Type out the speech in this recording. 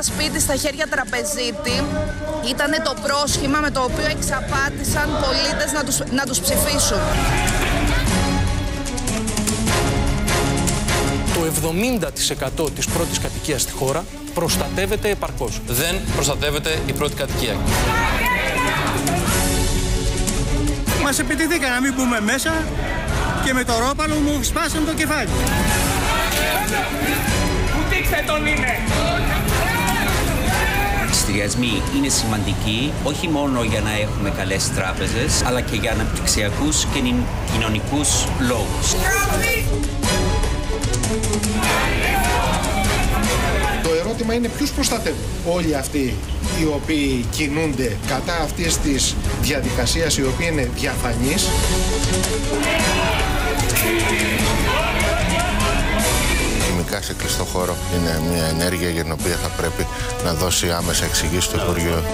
σπίτι στα χέρια τραπεζίτη ήταν το πρόσχημα με το οποίο εξαπάτησαν πολίτες να τους, να τους ψηφίσουν. Το 70% της πρώτης κατοικίας στη χώρα προστατεύεται επαρκώς. Δεν προστατεύεται η πρώτη κατοικία. Μας επιτεθήκαν να μην μπούμε μέσα και με το ρόπαλο μου σπάσαν το κεφάλι. Πουτήξτε τον είναι! Οι συνδυασμοί είναι σημαντικοί όχι μόνο για να έχουμε καλές τράπεζες, αλλά και για αναπτυξιακούς και κοινωνικούς λόγους. Το ερώτημα είναι ποιους προστατεύουν; Όλοι αυτοί οι οποίοι κινούνται κατά αυτής της διαδικασίας η οποία είναι διαφανής. Χημικά σε κλειστό χώρο είναι μια ενέργεια για την οποία θα πρέπει να δώσει άμεσα εξηγήσεις στο Υπουργείο.